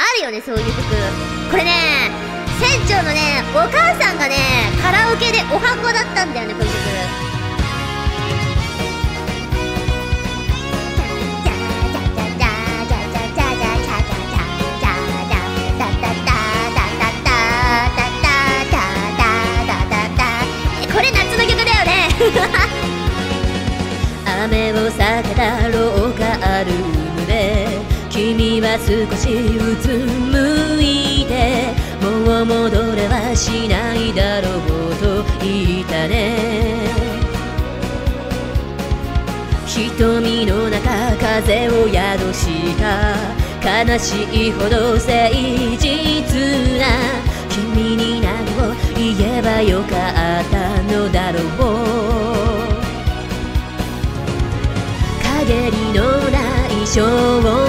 あるよねそういう曲。これね船長のねお母さんがねカラオケでお箱だったんだよねこの曲。これ夏の曲だよね。雨を避けた廊下歩むで君は少しうつむいてもう戻れはしないだろうと言ったね。瞳の中風を宿した悲しいほど誠実な君に何を言えばよかったのだろう。陰りのない少年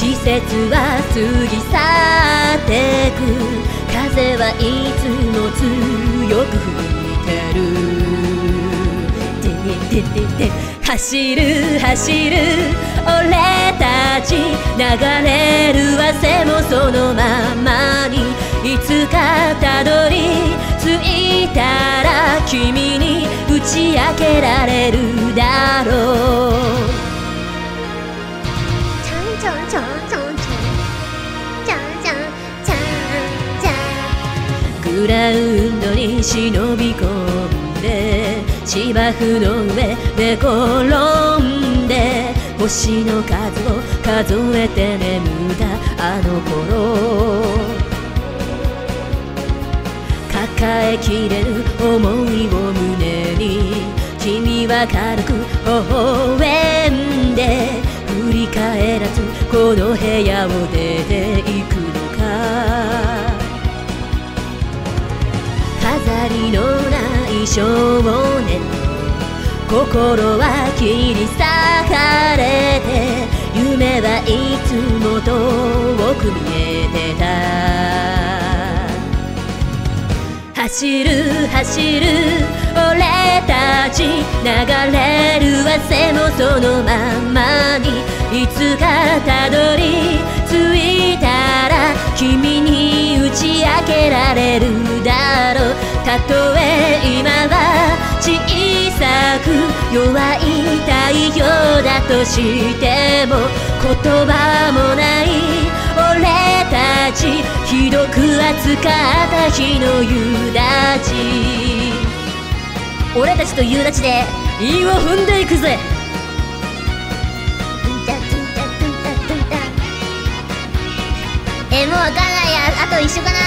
季節は過ぎ去ってく。風はいつも強く吹いてる。てててて走る走る。俺たち流れる汗もそのままにいつかたどり着いたら君に打ち明けられるだろう。ちゃんちゃんちゃんちゃんちゃんちゃんちゃんグラウンドに忍び込んで芝生の上で転んで星の数を数えて眠ったあの頃抱えきれぬ思いを胸に君は軽く微笑部屋を出ていくのか。飾りのない少年心は切り裂かれて夢はいつも遠く見えてた。走る走る俺たち流れる汗もそのままにいつかたどり着いたら君に打ち明けられるだろう。たとえ今は小さく弱い太陽だとしても言葉もない。俺たちひどく暑かった日の夕立俺たちと夕立で韻を踏んでいくぜ。えもうわかんないあと一緒かな。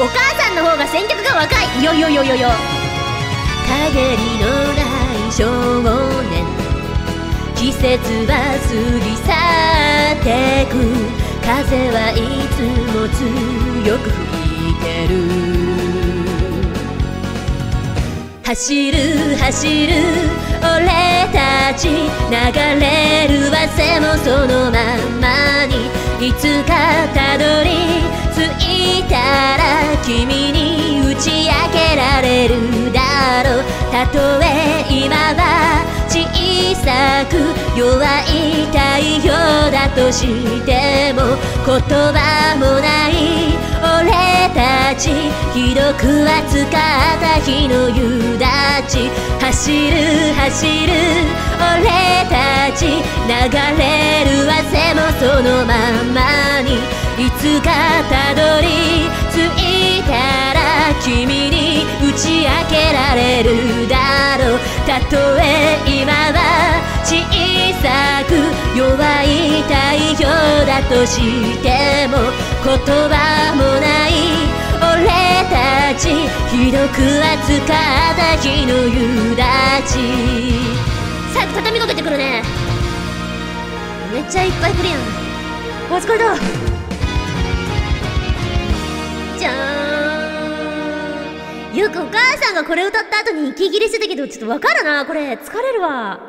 お母さんの方が選曲が若い。よよよよよ。陰りのない少年。季節は過ぎ去ってく。風はいつも強く吹いてる。走る走る。俺たち流れる汗もそのままに。いつかたどり着いたら君に打ち明けられるだろう。たとえ今は小さく弱い太陽だとしても言葉もないひどく暑かった日の夕立。走る走る俺たち流れる汗もそのままに。いつかたどり着いたら君に打ち明けられるだろう。たとえ今は小さく弱い太陽だとしても言葉もない俺たちひどく暑かった日の夕立最後畳みかけてくるね。めっちゃいっぱい来るやん。お疲れだ。じゃーん。よくお母さんがこれ歌った後に息切れしてたけどちょっとわかるな。これ疲れるわ。